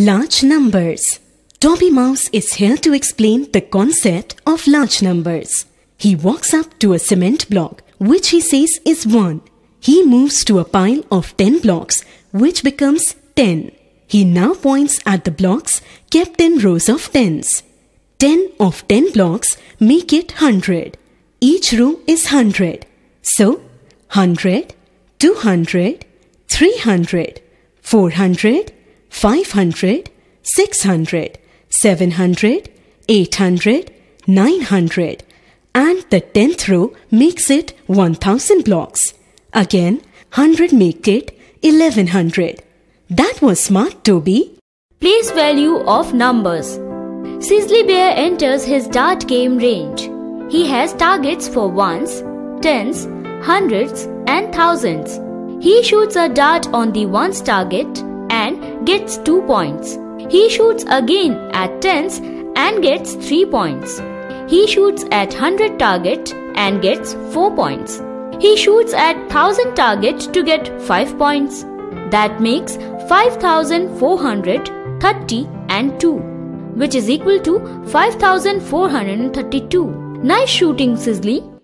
Large numbers. Dobby Mouse is here to explain the concept of large numbers. He walks up to a cement block, which he says is 1. He moves to a pile of 10 blocks, which becomes 10. He now points at the blocks kept in rows of tens. 10 of 10 blocks make it 100. Each row is 100. So, 100, 200, 300, 400, 500, 600, 700, 800, 900 and the 10th row makes it 1000 blocks. Again, 100 make it 1100. That was smart, Toby. Place value of numbers. Sizzly Bear enters his dart game range. He has targets for ones, tens, hundreds, and thousands. He shoots a dart on the ones target and gets 2 points. He shoots again at tens and gets 3 points. He shoots at 100 target and gets 4 points. He shoots at 1000 target to get 5 points. That makes 5430 and 2 which is equal to 5432. Nice shooting Sizzly.